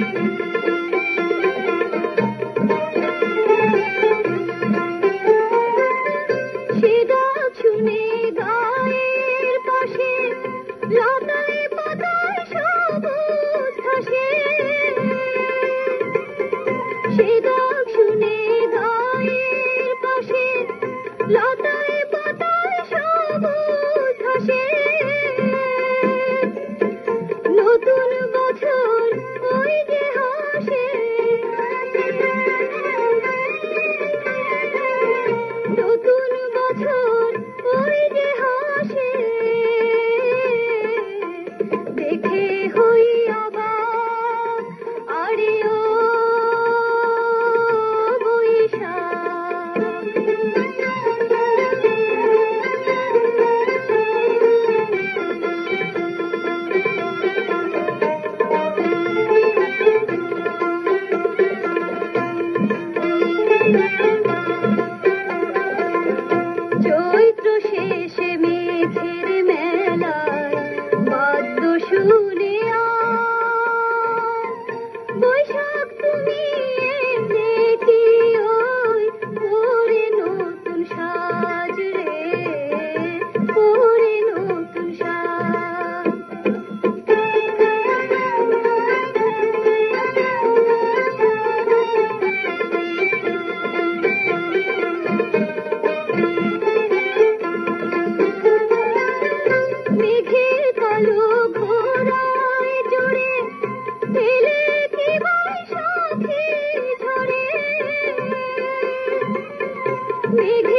thank you ಹೀಗೆ